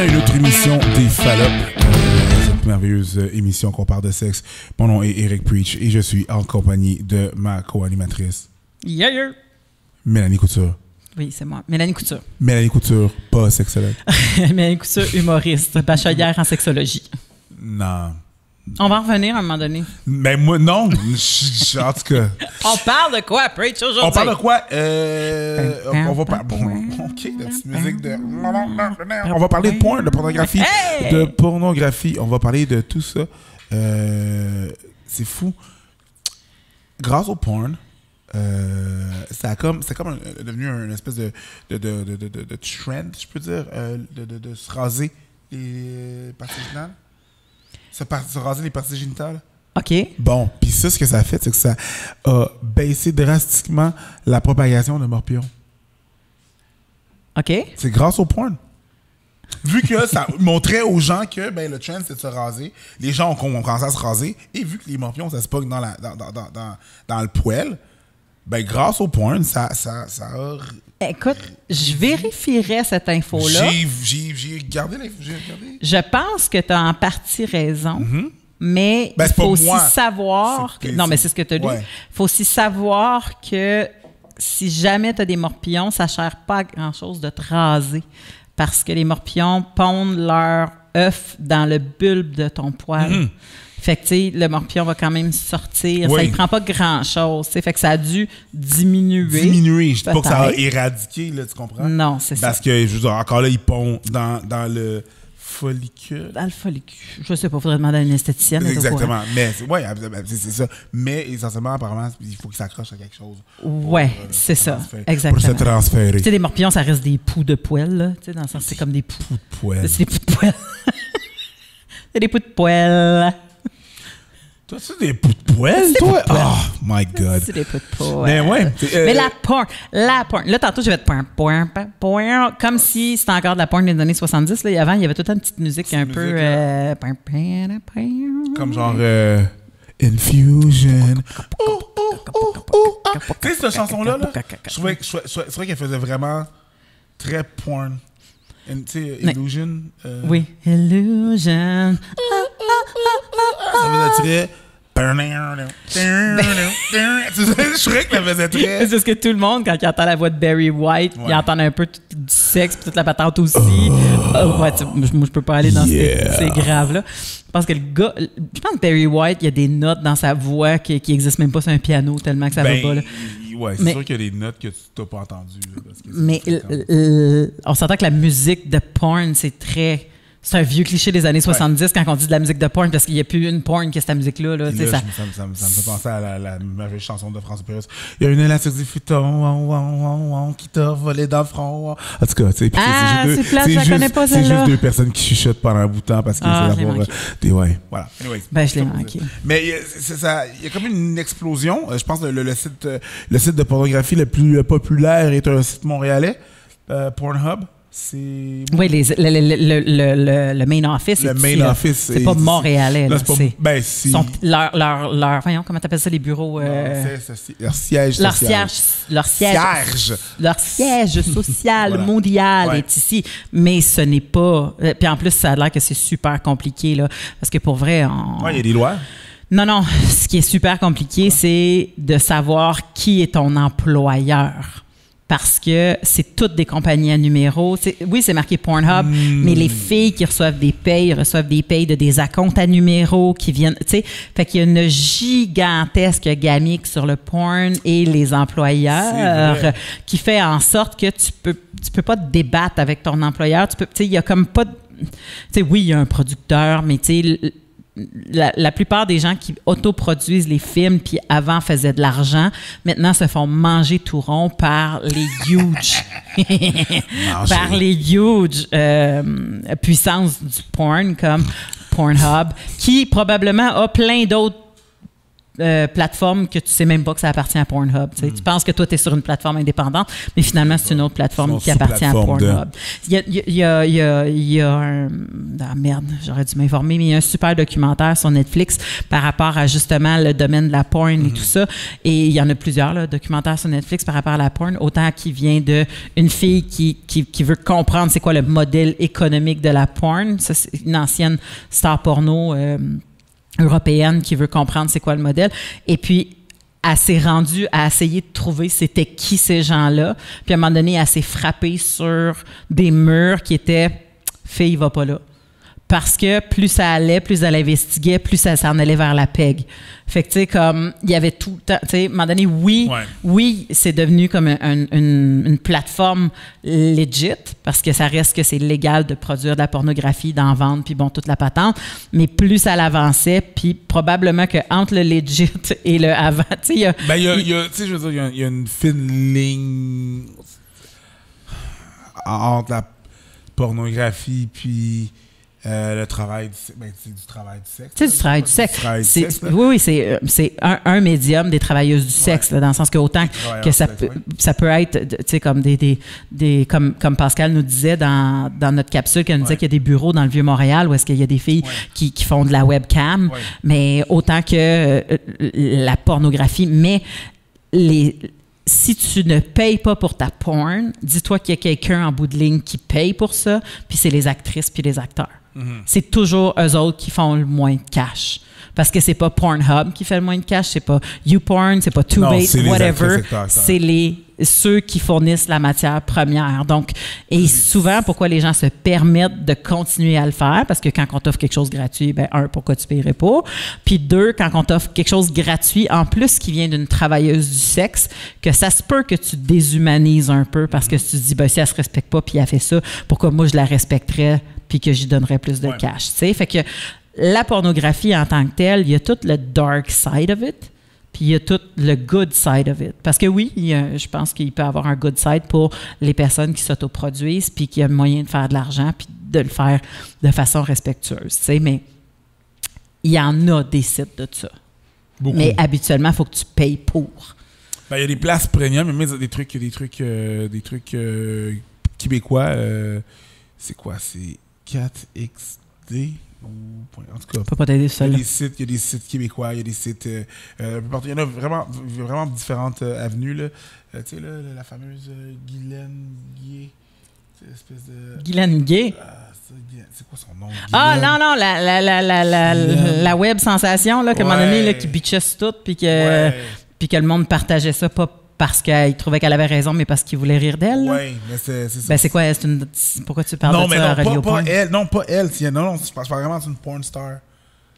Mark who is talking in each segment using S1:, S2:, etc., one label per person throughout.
S1: à une autre émission des Fallop. Euh, cette merveilleuse émission qu'on parle de sexe. Mon nom est Eric Preach et je suis en compagnie de ma co-animatrice,
S2: Yeah, yeah.
S1: Mélanie Couture.
S2: Oui, c'est moi. Mélanie Couture.
S1: Mélanie Couture, pas sexologue.
S2: Mélanie Couture, humoriste, bachelière en sexologie.
S1: Non.
S2: On va en revenir à un moment donné.
S1: Mais moi, non. Je- je- en tout cas.
S2: On parle de quoi, Preach, aujourd'hui?
S1: On parle de quoi? Euh, on va parler. Bon, ok, la petite musique de. On va parler de porn, de pornographie.
S2: Hey!
S1: De pornographie. On va parler de tout ça. Euh, c'est fou. Grâce au porn, euh, ça a comme, c'est comme un- devenu une espèce de, de, de, de, de, trend, je peux dire, euh, de, de, de se raser les parties génitales. Se, raser les parties génitales.
S2: OK.
S1: Bon, puis ça, ce que ça a fait, c'est que ça a baissé drastiquement la propagation de morpions.
S2: OK.
S1: C'est grâce au porn. Vu que ça montrait aux gens que ben, le trend, c'est de se raser, les gens ont commencé à se raser, et vu que les morpions, ça se pogne dans, la, dans, dans, dans, dans, dans le poêle, ben, grâce au porn, ça, ça, ça a...
S2: Écoute, je vérifierais cette info-là.
S1: J'ai- regardé l'info.
S2: Je pense que tu as en partie raison. Mais
S1: Ben,
S2: il faut aussi
S1: moi.
S2: savoir. Que- non, mais c'est ce que tu as lu.
S1: Ouais.
S2: Il faut aussi savoir que si jamais tu as des morpions, ça ne sert pas à grand-chose de te raser. Parce que les morpions pondent leur œuf dans le bulbe de ton poil. Fait que, tu sais, le morpion va quand même sortir. Ça ne prend pas grand-chose. Fait que ça a dû diminuer.
S1: Diminué, je dis pas que ça a éradiqué, là, tu comprends?
S2: Non, c'est ça.
S1: Parce que, je veux dire, encore là, ils pondent dans, dans le follicule.
S2: Dans le follicule. Je sais pas, faudrait demander à une esthéticienne.
S1: Exactement. Mais ouais, c'est ça. Mais essentiellement, apparemment, il faut qu'il s'accroche à quelque chose. pour,
S2: Ouais,
S1: euh,
S2: c'est ça. Exactement.
S1: Pour se transférer.
S2: Tu sais, des morpions, ça reste des poux de poêle, là. Tu sais, dans le sens, c'est comme des poux.
S1: Poêle.
S2: C'est des poux de poêle. c'est des poux de poêle.
S1: Toi, tu des poux de poêle, toi? Oh, my God.
S2: C'est des poux de poêle.
S1: Mais ouais. euh,
S2: Mais la porn, la porn. Là, tantôt, j'ai fait porn, porn, porn, porn, comme si c'était encore de la porn des années 70. Là. Avant, il y avait toute une petite musique un peu.
S1: musique,
S2: euh.
S1: Comme genre euh, Infusion. Oh, oh, oh, oh, ah. Tu sais, cette chanson-là, là, je trouvais, je je je qu'elle faisait vraiment très porn. Tu sais, Illusion. euh,
S2: Oui. Illusion.
S1: Ça faisait très. Je trouvais que faisait très.
S2: C'est parce que tout le monde, quand il entend la voix de Barry White, il
S1: Ouais.
S2: entend un peu tout- du sexe, puis toute la patente aussi. Oh, ouais, tu- moi, je peux pas aller dans ces-
S1: Yeah.
S2: ces, graves-là. Je pense que le gars, je pense que Barry White, il y a des notes dans sa voix qui, qui existent même pas sur un piano tellement que ça
S1: Ben,
S2: va pas. Là.
S1: ouais, c'est sûr qu'il y a des notes que tu n'as pas entendues. là, parce que c'est-
S2: Mais l- l- on s'entend que la musique de porn, c'est très. C'est un vieux cliché des années 70 quand on dit de la musique de porn parce qu'il n'y a plus une porn que cette musique-là. Là, ça-
S1: me- ça fait penser à la, la merveilleuse chanson de François Pérez. Il y a une élastique du futon qui t'a volé dans le front. En tout cas, tu sais,
S2: Ah, c'est
S1: juste- C'est juste deux personnes qui chuchotent pendant un bout de temps parce qu'ils
S2: Ah,
S1: essaient d'avoir euh, des. Ouais, voilà. Anyways,
S2: Ben, je l'ai manqué.
S1: Mais euh, c'est ça, il y a comme une explosion. Euh, Je pense que le, le site, le site de pornographie le plus populaire est un site montréalais, euh, Pornhub. C'est.
S2: Oui, les- le, le- le- le- le- le main office.
S1: Le
S2: est
S1: main
S2: là.
S1: office
S2: C'est
S1: est
S2: pas montréalais.
S1: Là, pas. Ben, si.
S2: sont- leur, leur, leur, voyons, comment t'appelles ça, les bureaux? euh,
S1: C'est- c'est- c'est- leur siège
S2: leur
S1: social.
S2: siège, leur siège,
S1: Siège.
S2: leur siège social
S1: Voilà.
S2: mondial
S1: Ouais.
S2: est ici, mais ce n'est pas. euh, Puis en plus, ça a l'air que c'est super compliqué là, parce que pour vrai, on-
S1: Ouais, il y a des lois.
S2: non, non, ce qui est super compliqué, c'est de savoir qui est ton employeur. Parce que c'est toutes des compagnies à numéros. Oui, c'est marqué Pornhub,
S1: Hmm.
S2: mais les filles qui reçoivent des payes reçoivent des payes de des acomptes à numéros qui viennent. Tu sais, fait qu'il y a une gigantesque gamique sur le porn et les employeurs qui fait en sorte que tu peux tu peux pas te débattre avec ton employeur. Tu peux, tu sais, il y a comme pas. de- Tu sais, oui, il y a un producteur, mais tu sais. La, la plupart des gens qui autoproduisent les films, puis avant faisaient de l'argent, maintenant se font manger tout rond par les huge, par les huge euh, puissances du porn comme Pornhub, qui probablement a plein d'autres euh, plateforme que tu sais même pas que ça appartient à Pornhub. tu. Tu penses que toi, tu es sur une plateforme indépendante, mais finalement, c'est une autre plateforme qui appartient à Pornhub. Il y a, il y a- il y a- il y a un... Ah merde, j'aurais dû m'informer, mais il y a un super documentaire sur Netflix par rapport à justement le domaine de la porn et tout ça. Et il y en a plusieurs, là, documentaires sur Netflix par rapport à la porn, autant qui vient de une fille qui, qui, qui veut comprendre c'est quoi le modèle économique de la porn. C'est une ancienne star porno euh, européenne qui veut comprendre c'est quoi le modèle. Et puis, elle s'est rendue à essayer de trouver c'était qui ces gens-là. Puis à un moment donné, elle s'est frappée sur des murs qui étaient fille va pas là. Parce que plus ça allait, plus elle investiguait, plus ça s'en allait vers la PEG. Fait que, tu sais, comme, il y avait tout le temps, tu sais, à un moment donné, oui,
S1: Ouais.
S2: oui, c'est devenu comme un- un- une, une plateforme legit, parce que ça reste que c'est légal de produire de la pornographie, d'en vendre, puis bon, toute la patente. Mais plus ça l'avançait, puis probablement que entre le legit et le avant, tu sais, il y a-
S1: Ben, il y a, il y a- tu sais, je veux dire, il y a- il y, a une fine ligne entre la pornographie puis euh, le travail du sexe. Ben, c'est du travail du sexe.
S2: Sais, du travail du sexe.
S1: travail du
S2: C'est-
S1: sexe, là.
S2: oui, oui, c'est, euh, c'est un, un médium des travailleuses du sexe, là, dans le sens que autant que ça, peut, ça peut être, tu sais, comme des, des, des- comme, comme Pascal nous disait dans, dans notre capsule, qu'elle nous disait qu'il y a des bureaux dans le Vieux-Montréal où est-ce qu'il y a des filles
S1: Ouais.
S2: qui, qui font de la webcam, mais autant que euh, la pornographie, mais les si tu ne payes pas pour ta porn, dis-toi qu'il y a quelqu'un en bout de ligne qui paye pour ça, puis c'est les actrices puis les acteurs.
S1: Mhm.
S2: C'est toujours eux autres qui font le moins de cash. Parce que c'est pas Pornhub qui fait le moins de cash, c'est pas YouPorn, c'est pas Tubate, whatever. C'est les ceux qui fournissent la matière première. Donc, et souvent, pourquoi les gens se permettent de continuer à le faire? Parce que quand on t'offre quelque chose de gratuit, ben un, pourquoi tu paierais pas? Puis deux, quand on t'offre quelque chose de gratuit, en plus qui vient d'une travailleuse du sexe, que ça se peut que tu déshumanises un peu parce que tu te dis, ben si elle se respecte pas puis elle fait ça, pourquoi moi je la respecterais puis que j'y donnerais plus de
S1: Ouais.
S2: cash? Fait que la pornographie en tant que telle, il y a tout le dark side of it, puis il y a tout le good side of it. Parce que oui, il y a- je pense qu'il peut y avoir un good side pour les personnes qui s'autoproduisent, puis qui ont moyen de faire de l'argent, puis de le faire de façon respectueuse. Tu sais, mais il y en a des sites de ça.
S1: Beaucoup.
S2: Mais habituellement, il faut que tu payes pour.
S1: Ben, il y a des places premium, mais même des trucs, des trucs, euh, des trucs euh, québécois. euh, c'est quoi? C'est 4XD ou point- En tout cas,
S2: pas t'aider
S1: il y, a
S2: seul.
S1: des sites, il y a des sites québécois, il y a des sites. euh, euh, partout. Il y en a vraiment, vraiment différentes euh, avenues. Là. Euh, tu sais, là, la fameuse euh, Guylaine. C'est espèce de.
S2: Guylaine Gay?
S1: Ah, c'est quoi son nom?
S2: Ah
S1: Guylaine?
S2: non, non, la, la, la, la, la, web sensation, là, qu'à un moment donné, là,
S1: Ouais.
S2: qui bitchait tout, puis que,
S1: Ouais,
S2: puis que le monde partageait ça, pas parce qu'il trouvait qu'elle avait raison, mais parce qu'il voulait rire d'elle.
S1: ouais, mais c'est ça.
S2: Ben, c'est quoi? Une... Pourquoi tu parles
S1: non,
S2: de
S1: mais
S2: ça à
S1: non,
S2: Radio
S1: pas, elle. Non, pas elle. Non, non, je pense vraiment c'est une porn star.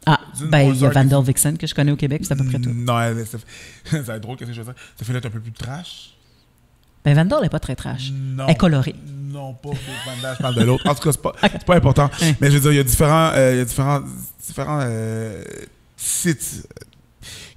S2: Ah, ben, il y a
S1: qui-
S2: Vandal Vixen que je connais au Québec, c'est à peu près tout.
S1: Non, elle, ça, va être drôle, qu'est-ce que je veux dire? Ça fait là un peu plus trash.
S2: Ben, Vandal n'est pas très trash.
S1: Non.
S2: Elle est colorée.
S1: Non, pas Vandal, je parle de l'autre. En tout cas, c'est pas, pas important. Mais je veux dire, il y a différents, euh, il y a différents, différents euh, sites euh,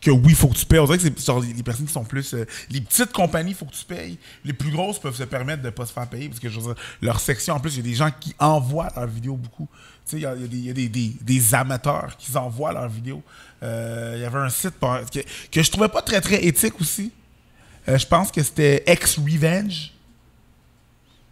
S1: que oui, il faut que tu payes. On dirait que c'est genre les personnes qui sont plus. euh, les petites compagnies, il faut que tu payes. Les plus grosses peuvent se permettre de ne pas se faire payer parce que je veux dire, leur section, en plus, il y a des gens qui envoient leurs vidéos beaucoup. Tu sais, il y a, il y a des, il y a des, des- des amateurs qui envoient leurs vidéos. Euh, il y avait un site que, que je trouvais pas très très éthique aussi. Euh, je pense que c'était X-Revenge.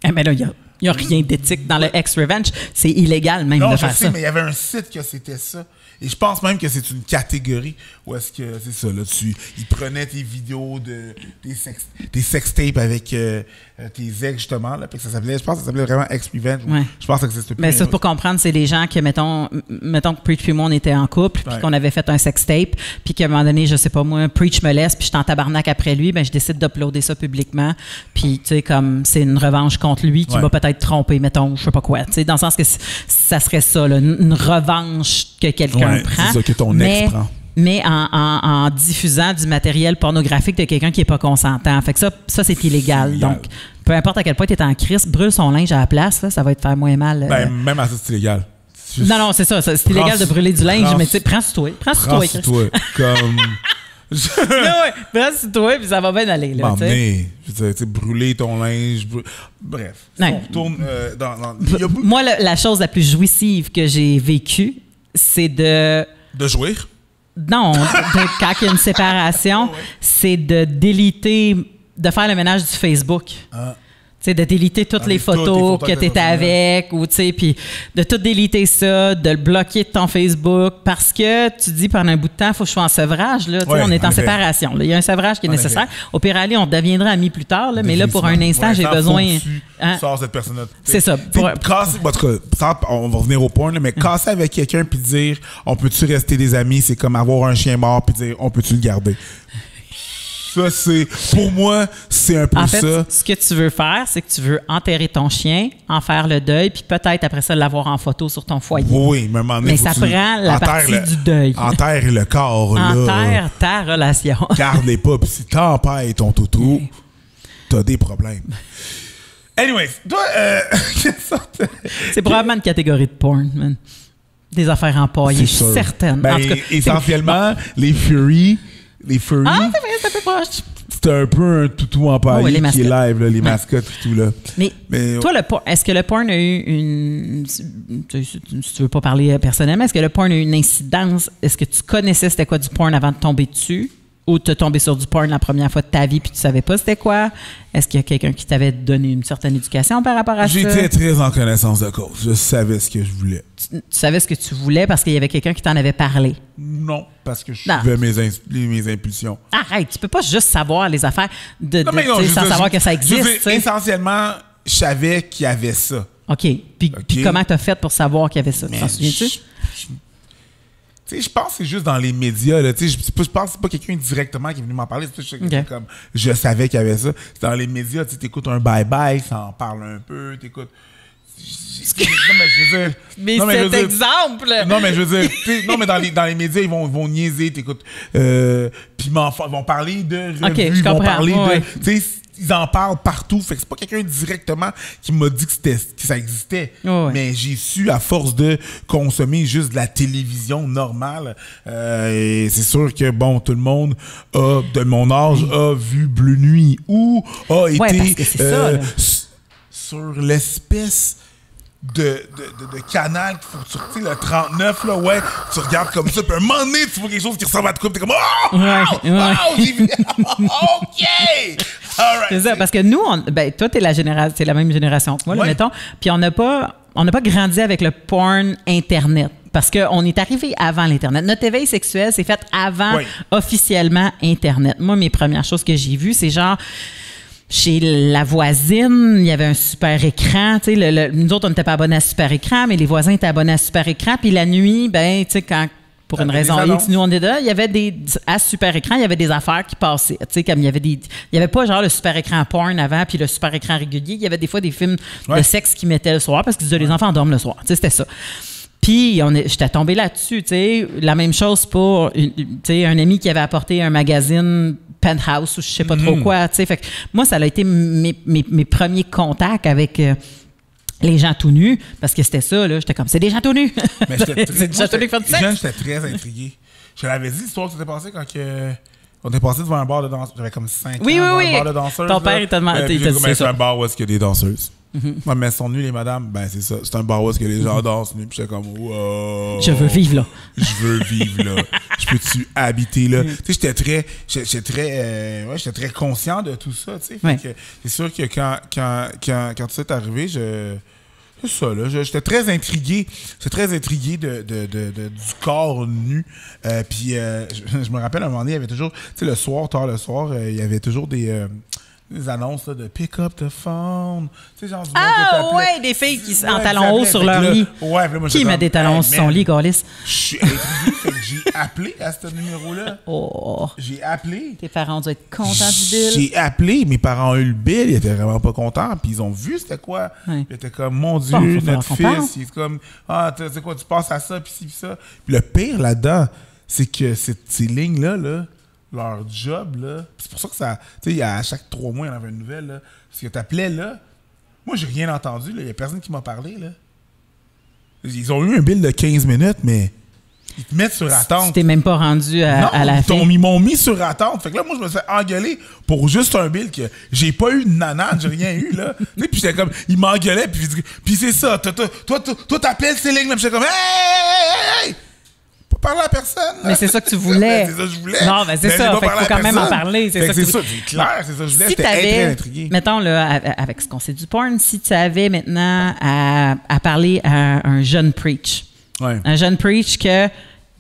S2: Eh, mais là, il n'y a, rien d'éthique dans le X-Revenge. C'est illégal même
S1: Non,
S2: de
S1: je
S2: faire
S1: sais,
S2: ça.
S1: mais il y avait un site que c'était ça. Et je pense même que c'est une catégorie où est-ce que c'est ça, là, tu, ils prenaient tes vidéos de des sex, des sextapes avec euh, euh, tes ex justement là, puis que ça s'appelait, je pense que ça s'appelait vraiment Ex Revenge.
S2: Ouais.
S1: Je pense que ça plus.
S2: Mais ça, pour comprendre, c'est les gens qui, mettons, mettons que Preach puis moi, on était en couple, puis
S1: Ouais.
S2: qu'on avait fait un sextape, puis qu'à un moment donné, je sais pas moi, Preach me laisse, puis je suis en tabarnak après lui, ben je décide d'uploader ça publiquement. Puis, tu sais, comme c'est une revanche contre lui qui
S1: Ouais.
S2: m'a peut-être trompé, mettons, je sais pas quoi. Tu sais, dans le sens que ça serait ça, là, une une revanche que quelqu'un
S1: Ouais,
S2: prend.
S1: c'est ça que ton ex
S2: mais,
S1: prend.
S2: Mais en, en- en diffusant du matériel pornographique de quelqu'un qui n'est pas consentant. Fait que ça, ça c'est illégal. Donc, peu importe à quel point tu es en crise, brûle son linge à la place, là, ça va te faire moins mal. euh,
S1: Ben, même à ça, c'est illégal.
S2: Non, non, c'est ça. C'est illégal de brûler du linge,
S1: prends
S2: mais tu sais,
S1: sur-
S2: prends sur toi. Prends toi.
S1: Comme.
S2: Ah ouais, prends sur toi, puis ça va bien aller. Là.
S1: Je veux dire, sais, brûler ton linge. brû- Bref. Si. On retourne euh, dans. a
S2: Moi, la, la chose la plus jouissive que j'ai vécue, c'est de.
S1: de jouir?
S2: Non, de- de- quand il y a une séparation, c'est de déliter, de faire le ménage du Facebook.
S1: Ah.
S2: Tu sais, de déliter toutes
S1: Ah,
S2: les
S1: mais toutes les
S2: photos que tu étais avec, ou tu sais, puis de tout déliter ça, de le bloquer de ton Facebook, parce que tu dis pendant un bout de temps, il faut que je sois en sevrage, là.
S1: Ouais,
S2: on est en,
S1: en
S2: séparation. là. Il y a un sevrage qui est
S1: En
S2: nécessaire.
S1: effet.
S2: Au pire, aller, on deviendra amis plus tard, là, mais là, pour un instant, j'ai besoin. hein?
S1: Sors cette personne-là.
S2: C'est ça.
S1: T'sais,
S2: Pour-
S1: casser- cas, on va revenir au point, là, mais casser avec quelqu'un puis dire on peut-tu rester des amis, c'est comme avoir un chien mort puis dire on peut-tu le garder? Ça, c'est. Pour moi, c'est un peu
S2: En fait,
S1: ça.
S2: ce que tu veux faire, c'est que tu veux enterrer ton chien, en faire le deuil, puis peut-être après ça l'avoir en photo sur ton foyer.
S1: Oui, mais donné,
S2: ça
S1: tu-
S2: prend la partie
S1: le-
S2: du deuil.
S1: Enterre le corps.
S2: Enterre ta relation.
S1: Garde-les pas. Puis si t'empêches ton toutou, t'as des problèmes. Anyways, toi, euh, de-
S2: C'est probablement une catégorie de porn, man. Des affaires empaillées, je suis
S1: sûr.
S2: certaine.
S1: Ben,
S2: En tout cas, c'est-
S1: essentiellement, les Fury, les Fury,
S2: Ah, c'est vrai, c'est un peu proche.
S1: c'est un peu un toutou empaillé
S2: Oh, ouais,
S1: qui est live, là, les mascottes et tout, là.
S2: Mais,
S1: Mais-
S2: toi, le porn, est-ce que le porn a eu une. tu- Si tu veux pas parler euh, personnellement, est-ce que le porn a eu une incidence? Est-ce que tu connaissais c'était quoi du porn avant de tomber dessus? Ou tu tombé sur du porn la première fois de ta vie puis tu savais pas c'était quoi? Est-ce qu'il y a quelqu'un qui t'avait donné une certaine éducation par rapport à ça?
S1: J'étais très en connaissance de cause. Je savais ce que je voulais.
S2: Tu, tu savais ce que tu voulais parce qu'il y avait quelqu'un qui t'en avait parlé?
S1: Non, parce que je
S2: Non.
S1: suivais mes, impulsions.
S2: Arrête, tu peux pas juste savoir les affaires de,
S1: Non, non,
S2: sans
S1: veux
S2: savoir
S1: je-
S2: que ça
S1: veux
S2: existe.
S1: Essentiellement, je savais qu'il y avait ça.
S2: OK. Puis, comment t'as fait pour savoir qu'il y avait ça? T'en souviens-tu?
S1: Tu sais, je pense que c'est juste dans les médias. Là, tu sais, je, pense que c'est pas quelqu'un directement qui est venu m'en parler. C'est juste que c'est
S2: Ok.
S1: comme, je savais qu'il y avait ça. C'est dans les médias. Tu écoutes un bye-bye, ça en parle un peu. T'écoutes... Non, mais je veux dire...
S2: Mais
S1: non, je veux
S2: cet
S1: dire-
S2: exemple!
S1: Non, mais je veux dire, non, mais dans les, dans les médias, ils vont, ils vont niaiser, t'écoutes, euh, puis ils vont parler de revues,
S2: je
S1: ils vont parler
S2: ouais,
S1: de, ils en parlent partout, fait que c'est pas quelqu'un directement qui m'a dit que ça existait,
S2: ouais.
S1: mais j'ai su à force de consommer juste de la télévision normale, euh, et c'est sûr que bon, tout le monde a, de mon âge a vu Bleu Nuit ou a été
S2: Ouais, ça,
S1: euh, sur l'espèce de, de, de, de canal qu'il faut tu sais, le 39 là ouais tu regardes comme ça puis à un moment donné tu vois quelque chose qui ressemble à de puis t'es comme oh,
S2: Ouais, ouais.
S1: oh, ok
S2: C'est ça, parce que nous, on, ben, toi, t'es la génération, c'est la même génération que moi, là, mettons. Puis on n'a pas, on n'a pas grandi avec le porn Internet. Parce qu'on est arrivé avant l'Internet. Notre éveil sexuel s'est fait avant officiellement Internet. Moi, mes premières choses que j'ai vues, c'est genre chez la voisine, il y avait un super écran. Le- nous autres, on n'était pas abonnés à super écran, mais les voisins étaient abonnés à super écran. Puis la nuit, ben, tu sais, quand pour une
S1: des
S2: raison. X, nous on était là, il y avait des à super écran, il y avait des affaires qui passaient. Tu sais, comme il y avait des, il y avait pas genre le super écran porn avant puis le super écran régulier. Il y avait des fois des films
S1: Ouais.
S2: de sexe qui mettaient le soir parce qu'ils disaient les enfants dorment le soir. Tu sais, c'était ça. Puis on est- j'étais tombée là-dessus, tu sais. La même chose pour tu sais, un ami qui avait apporté un magazine Penthouse ou je sais pas trop quoi, tu sais. Fait que moi, ça a été mes, mes- mes premiers contacts avec euh, les gens tout nus parce que c'était ça, là. J'étais comme, c'est des gens tout nus.
S1: mais
S2: c'est des gens tout nus qui font du sexe.
S1: j'étais très intrigué je l'avais dit l'histoire qui s'était passée quand que on était passé devant un bar de danseuses. J'avais comme 5
S2: Oui,
S1: ans
S2: oui, oui.
S1: bar de danseuses.
S2: Ton
S1: là.
S2: père, il t'a demandé-
S1: c'est un bar où est-ce qu'il y a des danseuses. Ouais, mais elles sont nues, les madames. Ben, c'est ça. C'est un bar où est-ce que les gens dansent nus. Puis j'étais comme, wow.
S2: Je veux vivre là.
S1: je veux vivre là. Je peux-tu habiter là? Tu sais, j'étais très, j'étais très, euh, ouais, j'étais très conscient de tout ça, tu sais.
S2: Ouais.
S1: C'est sûr que quand, quand, quand, quand ça est arrivé, je, c'est ça, là. J'étais très intrigué. J'étais très intrigué de, de, de, de- du corps nu. Euh, puis, euh, je, je me rappelle, à un moment donné, il y avait toujours, tu sais, le soir, tard le soir, il y avait toujours des, des annonces là, de pick up the phone. Tu sais, genre, du
S2: Ah ouais, des filles qui sont en talons hauts sur leur lit.
S1: Ouais, moi,
S2: Qui met des talons sur son lit, Gaulis?
S1: je suis j'ai appelé à ce numéro-là.
S2: Oh,
S1: J'ai appelé.
S2: tes parents doivent être contents du bill.
S1: J'ai appelé, mes parents ont eu le bill, ils étaient vraiment pas contents, puis ils ont vu c'était quoi. Ils étaient comme, mon Dieu,
S2: Bon,
S1: notre fils, il est comme, ah, tu sais quoi, tu passes à ça, puis ci, puis ça. Puis le pire là-dedans, c'est que ces lignes-là, là, leur job, là, c'est pour ça que ça, tu sais, à chaque trois mois, il y en avait une nouvelle, là, parce que t'appelais là, moi, j'ai rien entendu, là, il y a personne qui m'a parlé, là. Ils ont eu un bill de 15 minutes, mais ils te mettent sur
S2: Tu
S1: attente.
S2: t'es même pas rendu à,
S1: Non,
S2: à la fin.
S1: ils m'ont mis sur attente. Fait que là, moi, je me suis fait engueuler pour juste un bill que j'ai pas eu de nanane, j'ai rien eu, là. Tu puis j'étais comme, ils m'engueulaient, puis, puis c'est ça. Toi, toi, t'appelles ces lignes, là, j'étais comme, hey, hey, hey, hey! Pas parler à personne.
S2: Mais c'est ça que tu voulais.
S1: Ben, c'est ça que je voulais.
S2: Non, ben, c'est
S1: Mais
S2: ça. Fait qu'il faut quand même en parler. C'est
S1: Fait
S2: ça
S1: que
S2: que
S1: c'est ça, c'est clair, c'est ça que je voulais.
S2: Si
S1: J'étais
S2: tu
S1: très
S2: avais,
S1: intrigué.
S2: mettons, là, avec ce qu'on sait du porn, si tu avais maintenant à, à parler à un jeune preach,
S1: Ouais.
S2: un jeune preach que,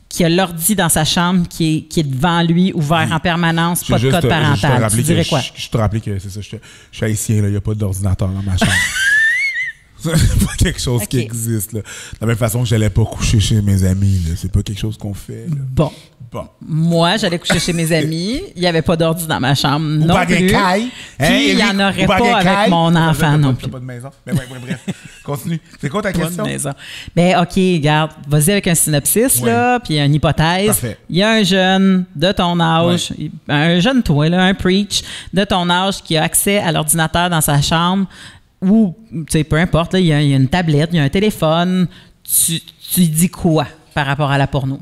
S2: qui a l'ordi dans sa chambre, qui est, qui est devant lui, ouvert en permanence,
S1: Je
S2: pas de code
S1: te- te
S2: parental, tu
S1: rappeler que
S2: dirais
S1: je-
S2: quoi?
S1: Je, je te rappelle que c'est ça, je, je suis haïtien, il n'y a pas d'ordinateur dans ma chambre. c'est pas quelque chose qui existe. Là. De la même façon que j'allais pas coucher chez mes amis, c'est pas quelque chose qu'on fait. là.
S2: Bon.
S1: Bon.
S2: Moi, j'allais coucher chez mes amis. Il n'y avait pas d'ordi dans ma chambre
S1: Ou
S2: non
S1: pas
S2: plus.
S1: de caille.
S2: Puis il n'y en aurait pas avec mon enfant non plus.
S1: Pas de maison. Mais ouais, ouais, bref. Continue. C'est quoi ta
S2: Pas de
S1: question?
S2: maison. Ben, OK, regarde, vas-y avec un synopsis,
S1: Ouais.
S2: là, puis une hypothèse.
S1: Parfait.
S2: Il y a un jeune de ton âge, un jeune toi, là, un preach de ton âge qui a accès à l'ordinateur dans sa chambre ou, tu sais, peu importe, il y, a, il y a une tablette, il y a un téléphone. Tu, tu dis quoi par rapport à la porno?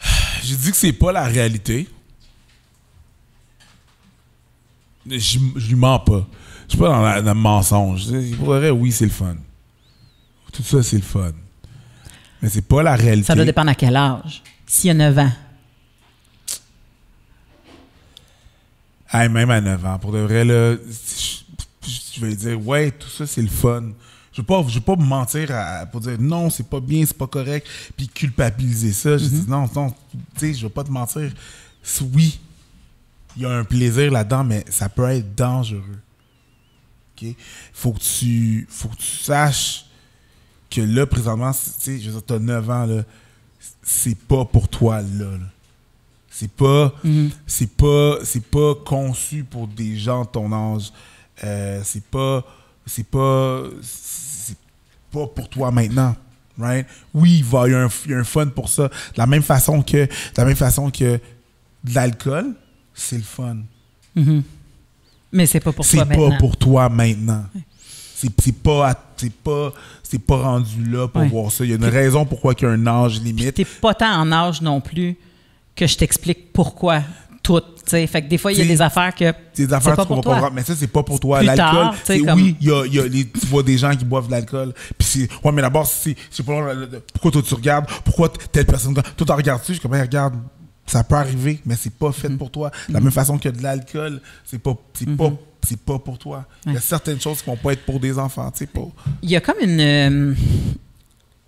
S1: J'ai dit que c'est pas la réalité. Je je lui mens pas. Je suis pas dans, le mensonge. Je dis, Pour vrai, oui, c'est le fun. Tout ça, c'est le fun. Mais c'est pas la réalité.
S2: Ça doit dépendre à quel âge. S'il y a 9 ans.
S1: Hey, même à 9 ans, pour de vrai, là, je, je vais dire, ouais, tout ça, c'est le fun. Je ne veux, pas- je veux pas me mentir à- pour dire non, c'est pas bien, c'est pas correct, puis culpabiliser ça. Je
S2: Mm-hmm.
S1: dis non, non, tu sais, je veux pas te mentir. Oui, il y a un plaisir là-dedans, mais ça peut être dangereux. OK? Faut que tu, faut que tu saches que là, présentement, tu sais, je veux dire, t'as 9 ans, là, c'est pas pour toi, là. là. C'est pas, c'est pas, c'est pas conçu pour des gens de ton âge. Euh, c'est pas, c'est pas, c'est pas pour toi maintenant, right? Oui, il va y a un, il y a un fun pour ça. De la même façon que, de la même façon que de l'alcool, c'est le fun.
S2: Mais c'est pas pour
S1: C'est
S2: toi
S1: pas
S2: maintenant.
S1: pour toi maintenant. C'est c'est pas, c'est pas, c'est pas rendu là pour
S2: Ouais.
S1: voir ça. Il y a une raison pourquoi il y a un âge limite.
S2: T'es pas tant en âge non plus que je t'explique pourquoi tout. t'sais. Fait que des fois, il y a des affaires que.
S1: Des affaires
S2: pas
S1: tu comprends pas. Mais ça, c'est pas pour toi. L'alcool,
S2: comme-
S1: oui, y a, y a les- tu vois des gens qui boivent de l'alcool. Puis c'est, ouais, mais d'abord, c'est, pas, le- pourquoi toi tu regardes, pourquoi telle personne, toi t'en regardes-tu? Je comme, regarde, ça peut arriver, mais c'est pas
S2: Mm-hmm.
S1: fait pour toi. De la même façon que de l'alcool, c'est pas, c'est pas, c'est pas pour toi. Il y a
S2: Mm-hmm.
S1: Certaines choses qui vont pas être pour des enfants, tu sais, pas.
S2: Il y a comme une. euh,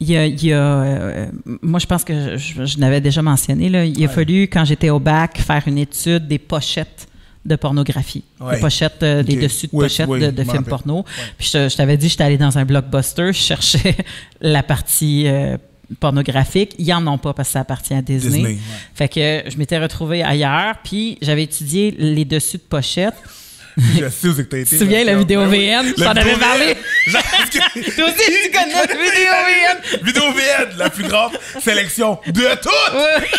S2: il y a, il y a, euh, moi, je pense que je, je- l'avais déjà mentionné. Là, il a fallu, quand j'étais au bac, faire une étude des pochettes de pornographie.
S1: Ouais.
S2: Les pochettes, euh,
S1: Ok.
S2: dessus de
S1: Oui,
S2: pochettes
S1: oui,
S2: de, films porno. Puis je, je t'avais dit, j'étais allée dans un blockbuster, je cherchais la partie euh, pornographique. Ils en ont pas parce que ça appartient à Disney.
S1: Disney.
S2: Fait que je m'étais retrouvée ailleurs, puis j'avais étudié les dessus de pochettes.
S1: Je sais où c'est que t'as été.
S2: Tu te souviens la vidéo
S1: Ben oui.
S2: VN? Je
S1: La
S2: t'en avais parlé. Toi aussi, tu connais la vidéo VN?
S1: Vidéo VN, la plus grande sélection de toutes!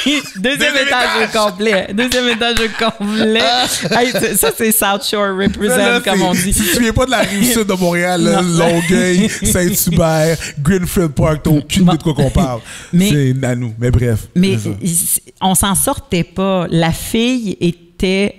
S2: Oui, deuxième, étage, au complet. Deuxième étage au complet. C'est- ça, c'est South Shore Represent, comme on dit.
S1: Si tu viens pas de la rive sud de Montréal. Longueuil, Saint-Hubert, Greenfield Park, t'as aucune idée de quoi qu'on parle. C'est à nous. Mais bref.
S2: Mais on s'en sortait pas. La fille était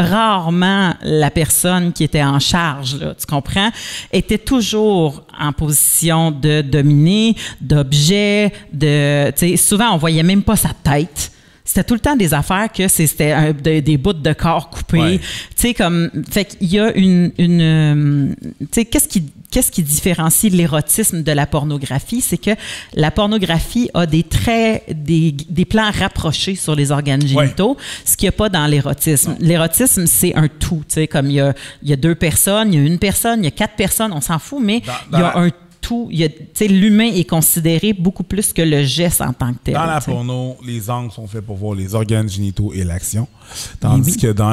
S2: rarement la personne qui était en charge, là, tu comprends? Était toujours en position de dominer, d'objet, de, tu sais, souvent on voyait même pas sa tête. C'était tout le temps des affaires que c'était des bouts de corps coupés.
S1: Ouais.
S2: Tu sais, comme, fait qu'il y a une, une euh, tu sais, qu'est-ce qui, qu'est-ce qui différencie l'érotisme de la pornographie? C'est que la pornographie a des traits, des, des plans rapprochés sur les organes
S1: Ouais.
S2: génitaux, ce qu'il n'y a pas dans l'érotisme. L'érotisme, c'est un tout, tu sais, comme il y a, il y a deux personnes, il y a une personne, il y a quatre personnes, on s'en fout, mais
S1: Dans-
S2: il y a
S1: la-
S2: un tout. L'humain est considéré beaucoup plus que le geste en tant que tel.
S1: Dans la porno, les angles sont faits pour voir les organes génitaux et l'action. Tandis
S2: Oui.
S1: que dans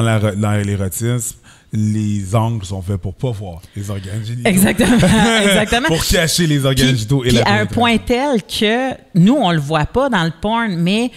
S1: l'érotisme, les angles sont faits pour pas voir les organes génitaux.
S2: Exactement, exactement.
S1: pour cacher les organes
S2: Puis-
S1: génitaux et
S2: puis
S1: la
S2: à un point tel que nous, on le voit pas dans le porn, mais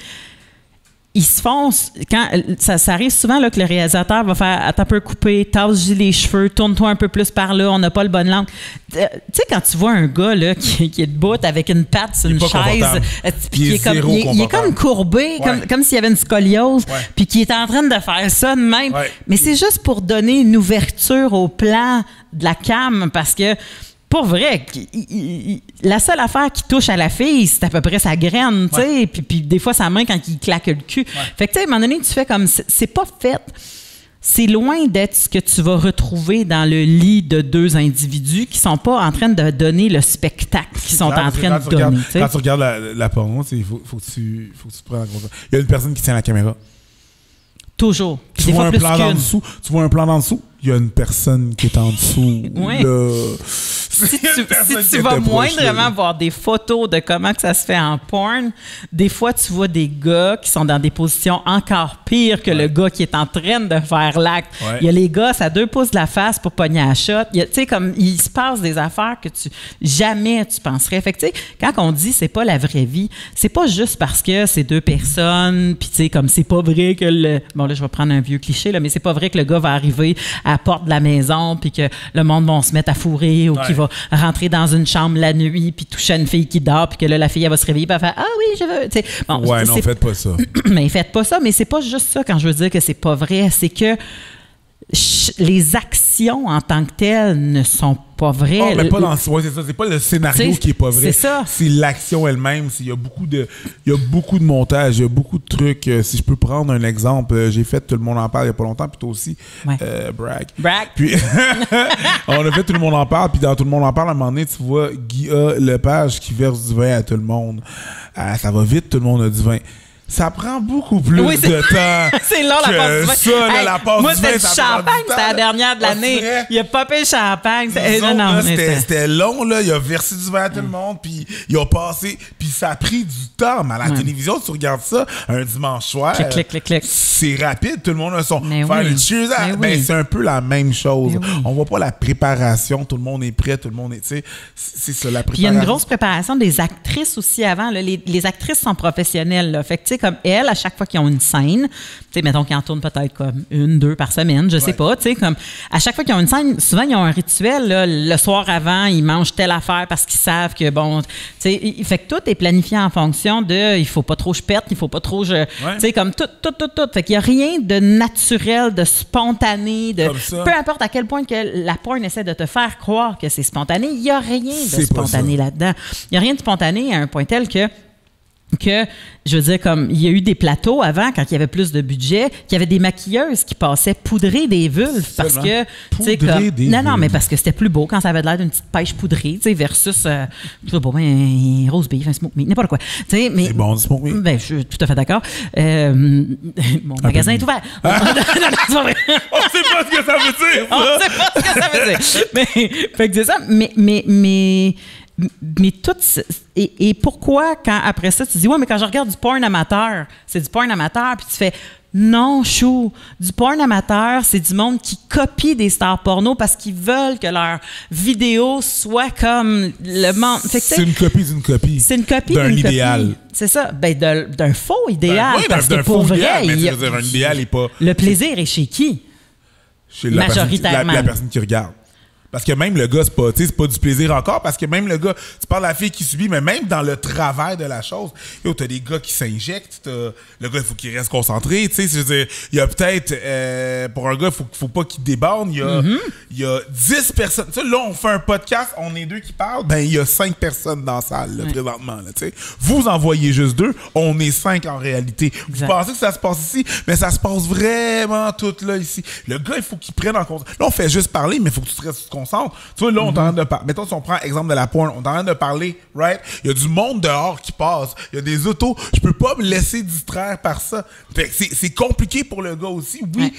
S2: ils se font. Quand, ça, ça arrive souvent là, que le réalisateur va faire Attends un peu couper, tasse-y les cheveux, tourne-toi un peu plus par là, on n'a pas le bon angle. Euh, Tu sais, quand tu vois un gars là, qui, qui est debout avec une patte sur une chaise, euh, puis
S1: Il
S2: qui
S1: est
S2: comme, il, est- il est
S1: confortable.
S2: comme courbé, comme,
S1: Ouais.
S2: comme s'il y avait une scoliose, puis qui est en train de faire ça de même.
S1: Ouais.
S2: Mais c'est juste pour donner une ouverture au plan de la cam parce que pour vrai, il- il- la seule affaire qui touche à la fille, c'est à peu près sa graine, tu sais. Puis, puis des fois, sa main quand il claque le cul. Fait que, tu sais, à un moment donné, tu fais comme. C'est c'est pas fait. C'est loin d'être ce que tu vas retrouver dans le lit de deux individus qui sont pas en train de donner le spectacle qu'ils sont
S1: Clair,
S2: en train de
S1: regardes-
S2: donner.
S1: Quand tu regardes la, la porno, il faut, faut, que tu, faut que tu te prennes en compte. Il y a une personne qui tient la caméra.
S2: Toujours.
S1: Tu vois un plan en
S2: qu'une.
S1: dessous. Tu vois un plan en dessous. Il y a une personne qui est en dessous. Là.
S2: si tu, si tu vas moindrement voir des photos de comment que ça se fait en porn, des fois, tu vois des gars qui sont dans des positions encore pires que le gars qui est en train de faire l'acte.
S1: Ouais.
S2: Il y a les gars, à deux pouces de la face pour pogner la shot. Tu sais, comme il se passe des affaires que tu jamais tu penserais. Fait que, tu sais, quand on dit c'est pas la vraie vie, c'est pas juste parce que c'est deux personnes, puis tu sais, comme c'est pas vrai que le. Bon, là, je vais prendre un vieux cliché, là, mais c'est pas vrai que le gars va arriver à la porte de la maison, puis que le monde va se mettre à fourrer, ou
S1: Ouais.
S2: qu'il va rentrer dans une chambre la nuit, puis toucher à une fille qui dort, puis que là, la fille, elle va se réveiller, puis elle va faire Ah oui, je veux. Bon,
S1: Ouais, non,
S2: c'est-
S1: faites pas ça.
S2: mais faites pas ça. Mais c'est pas juste ça quand je veux dire que c'est pas vrai. C'est que ch- les actions en tant que telles ne sont pas vraies.
S1: Oh, mais pas
S2: Le-
S1: dans ouais, c'est ça. C'est pas le scénario qui est pas vrai.
S2: c'est ça.
S1: C'est l'action elle-même. Il y a beaucoup de, il y a beaucoup de montage. Il y a beaucoup de trucs. Euh, Si je peux prendre un exemple, euh, j'ai fait Tout le monde en parle il y a pas longtemps, puis toi aussi,
S2: Ouais.
S1: euh, brag.
S2: Brag.
S1: Puis on a fait Tout le monde en parle, puis dans Tout le monde en parle, à un moment donné, tu vois Guy A. Lepage qui verse du vin à tout le monde. Ah, ça va vite, tout le monde a du vin. Ça prend beaucoup plus
S2: Oui,
S1: de temps.
S2: C'est long, la passe
S1: ça,
S2: Hey,
S1: la passe
S2: Moi, c'était du champagne, c'était la dernière de l'année. Il a popé le champagne. C'était-
S1: long, là. Il a versé du vin à tout le monde, puis il a passé. Puis ça a pris du temps. Mais à la
S2: Ouais.
S1: télévision, tu regardes ça un dimanche soir.
S2: Clic, clic, clic.
S1: C'est rapide. Tout le monde a son.
S2: Mais
S1: faire
S2: oui.
S1: cheers.
S2: Mais
S1: ben,
S2: oui.
S1: c'est un peu la même chose. On voit pas la préparation. Tout le monde est prêt. Tout le monde est. Tu sais, c'est ça, la
S2: Puis il y a
S1: préparation.
S2: une grosse préparation des actrices aussi avant. là. Les, les actrices sont professionnelles. Là. Fait que, comme elles, à chaque fois qu'ils ont une scène, tu sais, mettons qu'ils en tournent peut-être comme une, deux par semaine, je sais
S1: Ouais.
S2: pas, tu sais, comme à chaque fois qu'ils ont une scène, souvent ils ont un rituel. là. le soir avant, ils mangent telle affaire parce qu'ils savent que, bon, tu sais, il- fait que tout est planifié en fonction de, il faut pas trop je pète, il faut pas trop je. Tu sais, comme tout, tout, tout, tout. Fait qu'il y a rien de naturel, de spontané, de. Peu importe à quel point que la porn essaie de te faire croire que c'est spontané, il y a rien de spontané là-dedans. Il n'y a rien de spontané à un point tel que que, je veux dire, comme il y a eu des plateaux avant, quand il y avait plus de budget, qu'il y avait des maquilleuses qui passaient poudrer des vulves parce que, tu sais,
S1: Poudrer
S2: comme.
S1: des
S2: Non, non, mais parce que c'était plus beau quand ça avait l'air d'une petite pêche poudrée, tu sais, versus, euh, je sais pas, ben, un rose beef, un smoke meat, n'importe quoi. Tu sais, mais.
S1: C'est bon, du smoke meat.
S2: Ben, je suis tout à fait d'accord. Euh, mon magasin est ouvert. non, non, c'est pas vrai.
S1: On sait pas ce que ça veut dire,
S2: On
S1: ça.
S2: sait pas ce que ça veut dire. Mais, fait que c'est ça. Mais, mais, mais, mais tout. Et, et pourquoi, quand après ça, tu dis, ouais, mais quand je regarde du porn amateur, c'est du porn amateur, puis tu fais. Non, chou. Du porn amateur, c'est du monde qui copie des stars porno parce qu'ils veulent que leur vidéo soit comme le monde.
S1: C'est une copie d'une copie.
S2: c'est une copie
S1: d'un idéal.
S2: C'est ça. Ben, d'un faux idéal.
S1: oui,
S2: parce
S1: d'un-
S2: que pour
S1: faux
S2: vrai,
S1: idéal, mais
S2: il y a-
S1: tu veux dire, un idéal est pas-
S2: Le plaisir est chez qui?
S1: chez la personne,
S2: Majoritairement.
S1: la personne qui regarde. Parce que même le gars, c'est pas, du plaisir encore, parce que même le gars, tu parles de la fille qui subit, mais même dans le travail de la chose, yo, t'as des gars qui s'injectent, le gars, il faut qu'il reste concentré, tu sais, il y a peut-être, euh, pour un gars, il faut, faut pas qu'il déborde, il y a,
S2: Mm-hmm.
S1: il y a 10 personnes, tu sais, là, on fait un podcast, on est deux qui parlent, ben, il y a 5 personnes dans la salle, là, présentement, là, tu sais. Vous en voyez juste deux, on est 5 en réalité.
S2: Exact.
S1: Vous pensez que ça se passe ici, mais ça se passe vraiment tout là, ici. Le gars, il faut qu'il prenne en compte. Là, on fait juste parler, mais il faut que tu te restes- concentres. Tu vois, là, on est en train de parler. Mettons, si on prend exemple de la porn, on est en train de parler, right? Il y a du monde dehors qui passe. Il y a des autos. Je peux pas me laisser distraire par ça. C'est c'est compliqué pour le gars aussi. Oui.
S2: Ouais.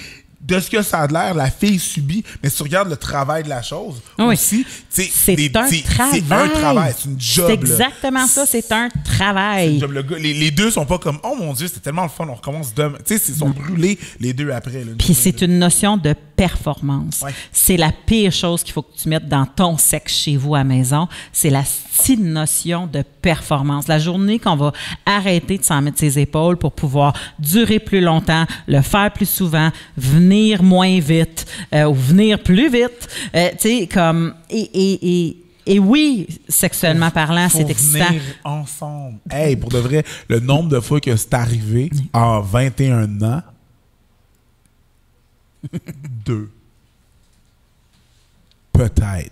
S1: De ce que ça a l'air, la fille subit, mais si tu regardes le travail de la chose,
S2: Oui.
S1: aussi,
S2: C'est un
S1: c'est-
S2: travail.
S1: C'est un travail, c'est une job.
S2: C'est exactement ça, c'est un travail.
S1: Job, le gars- les, les deux sont pas comme oh mon dieu c'était tellement le fun on recommence demain tu sais ils sont brûlés les deux après
S2: Puis c'est une notion de performance.
S1: Ouais.
S2: C'est la pire chose qu'il faut que tu mettes dans ton sexe chez vous à la maison. C'est la petite notion de performance. La journée qu'on va arrêter de s'en mettre ses épaules pour pouvoir durer plus longtemps, le faire plus souvent, venir moins vite euh, ou venir plus vite, euh, tu sais, comme. Et, et, et, et oui, sexuellement parlant, c'est excitant.
S1: venir ensemble hey pour de vrai le nombre de fois que c'est arrivé en 21 ans deux peut-être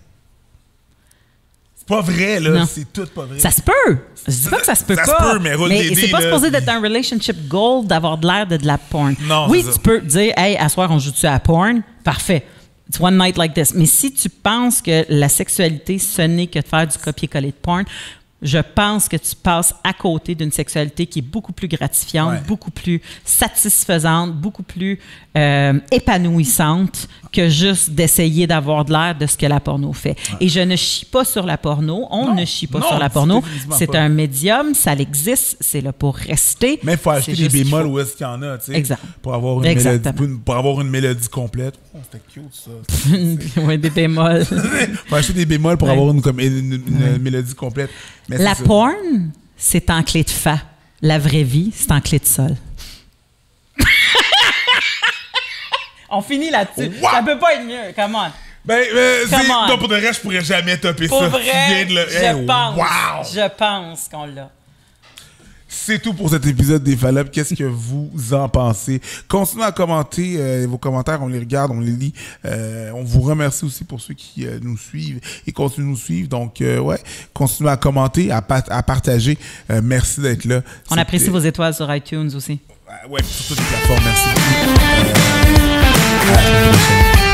S1: C'est pas vrai, là.
S2: Non.
S1: C'est tout pas vrai.
S2: Ça se peut. Je dis pas que ça se peut
S1: Ça se
S2: pas.
S1: peut, mais roule des
S2: c'est
S1: dés,
S2: pas
S1: là.
S2: supposé d'être un relationship goal d'avoir de l'air de de la porn.
S1: Non,
S2: oui,
S1: c'est
S2: tu
S1: ça.
S2: peux dire, hey, à soir, on joue-tu à la porn? Parfait. It's one night like this. Mais si tu penses que la sexualité, ce n'est que de faire du copier-coller de porn, je pense que tu passes à côté d'une sexualité qui est beaucoup plus gratifiante,
S1: Ouais.
S2: beaucoup plus satisfaisante, beaucoup plus euh, épanouissante que juste d'essayer d'avoir de l'air de ce que la porno fait. Et je ne chie pas sur la porno, on
S1: Non.
S2: ne chie pas
S1: Non,
S2: sur la porno. C'est un médium, ça existe, c'est là pour rester.
S1: Mais il faut acheter des bémols où est-ce qu'il y en a, tu sais.
S2: Exact.
S1: Pour avoir une,
S2: Exactement.
S1: mélodie, pour, avoir une mélodie complète. Oh, c'était cute, ça.
S2: ouais, des bémols.
S1: faut acheter des bémols pour avoir une, comme, une, une- une mélodie complète. Mais
S2: la porn, c'est en clé de fa. La vraie vie, c'est en clé de sol. On finit là-dessus.
S1: Wow!
S2: Ça peut pas être mieux. Come on.
S1: Ben, euh, c'est-
S2: Come on.
S1: non, pour de vrai, je pourrais jamais topper
S2: Pour
S1: ça.
S2: vrai,
S1: Tu viens de le-
S2: je
S1: Hey,
S2: pense.
S1: wow!
S2: Je pense qu'on l'a.
S1: C'est tout pour cet épisode des Fallops. Qu'est-ce que vous en pensez? Continuez à commenter euh, vos commentaires, on les regarde, on les lit. Euh, on vous remercie aussi pour ceux qui euh, nous suivent et continuent de nous suivre. Donc, ouais, continuez à commenter, à, pa- à partager. Merci d'être là.
S2: On apprécie vos étoiles sur iTunes aussi.
S1: Ouais, sur toutes les plateformes. Merci beaucoup.